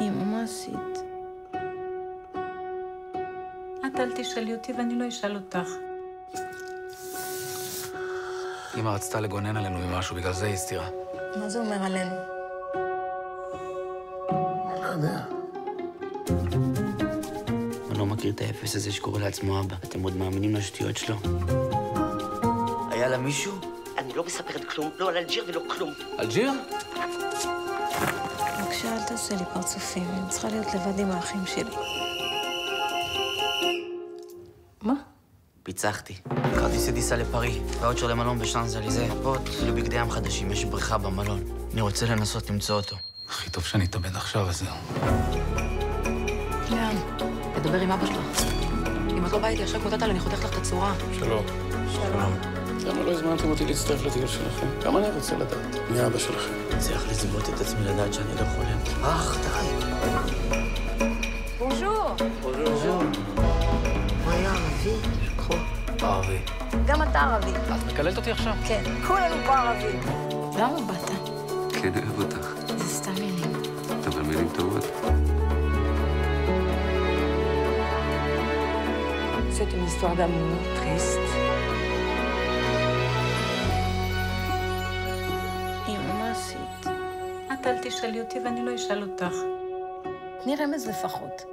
אמא, מה עשית? את אל תשאלי אותי ואני לא אשאל אותך. אמא רצתה לגונן עלינו ממשהו, בגלל זה היא הסתירה. מה זה אומר עלינו? לא יודע. אני לא מכיר את האפס הזה שקורא לעצמו אבא. אתם עוד מאמינים לשטויות שלו? היה לה מישהו? אני לא מספרת כלום, לא על אלג'יר ולא כלום. אלג'יר? בבקשה, אל תעשה לי פרצופים. אני צריכה להיות לבד עם האחים שלי. מה? פיצחתי. כרטיסי טיסה לפארי, ואוצ'ר למלון בשאנזליזה, ועוד אפילו בגדי ים חדשים, יש בריכה במלון. אני רוצה לנסות למצוא אותו. הכי טוב שאני אתאבד עכשיו וזהו. לאן? לדבר עם אבא שלך. אם את לא באה איתי עכשיו כמו טטל, אני חותכת לך את הצורה. שלום. שלום. למה לא הזמנתם אותי להצטרף לטיול שלכם? גם אני רוצה לדעת. מי אבא שלכם? צריך לזבות את עצמי לדעת שאני לא חולם. אך, די. בונז'ור! בונז'ור. הוא היה ערבי, שכחו. ערבי. גם אתה ערבי. את מקללת אותי עכשיו? כן, כולנו פה ערבים. למה באת? כן, אוהב אותך. זה סתם מילים. אבל מילים טובות. C'est une histoire d'amour triste. תשאלי אותי ואני לא אשאל אותך. תני רמז לפחות.